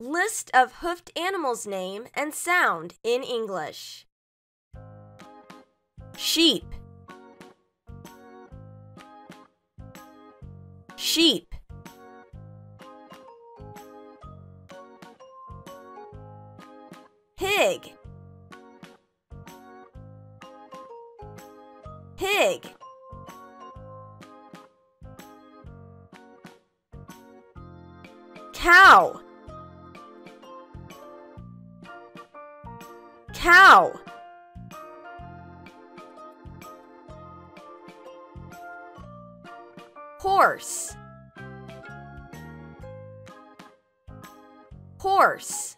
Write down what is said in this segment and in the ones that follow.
List of hoofed animals' name and sound in English. Sheep. Sheep. Pig. Pig. Cow. Cow. Horse. Horse.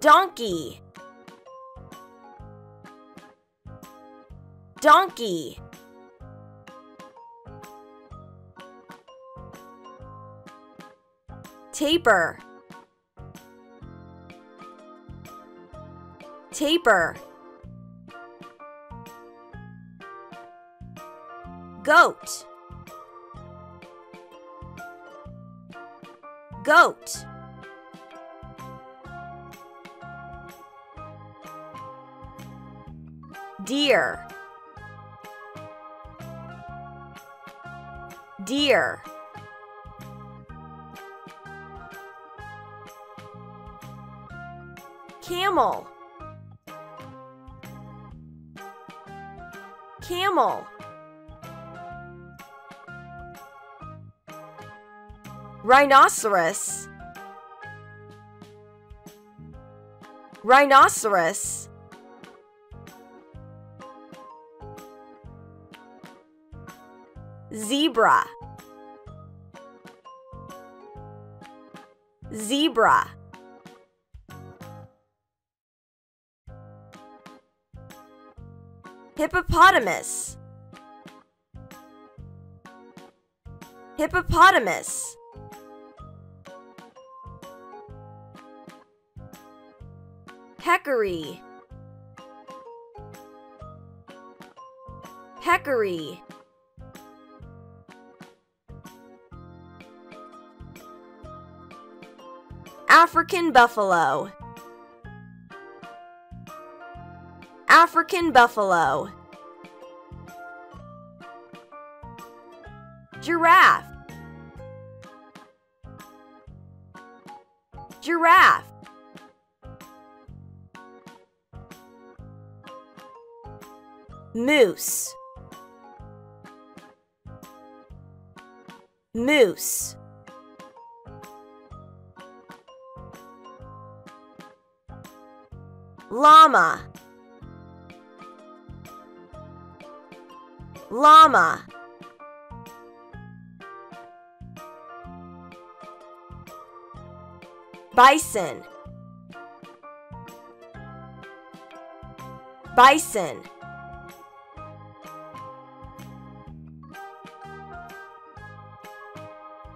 Donkey. Donkey. Tapir. Tapir. Goat. Goat. Deer. Deer. Camel. Camel. Rhinoceros. Rhinoceros. Zebra. Zebra. Hippopotamus. Hippopotamus. Peccary. Peccary. African buffalo. African buffalo. Giraffe. Giraffe. Moose. Moose. Llama. Llama. Bison. Bison.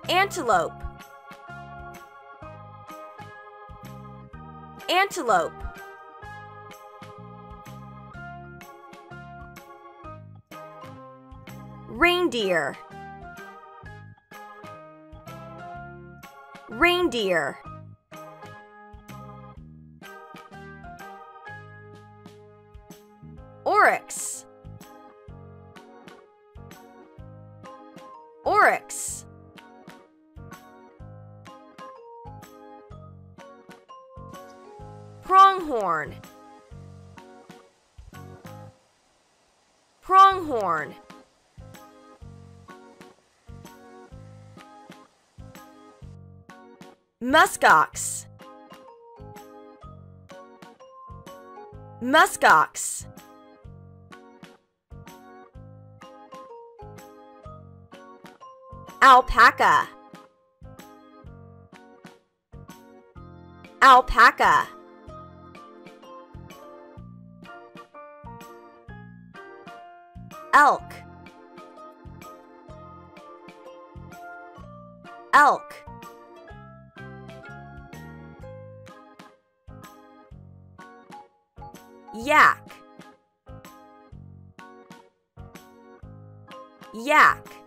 Antelope. Antelope. Reindeer. Reindeer. Oryx. Oryx. Pronghorn. Pronghorn. Muskox. Muskox. Alpaca. Alpaca. Elk. Elk. Yak. Yak.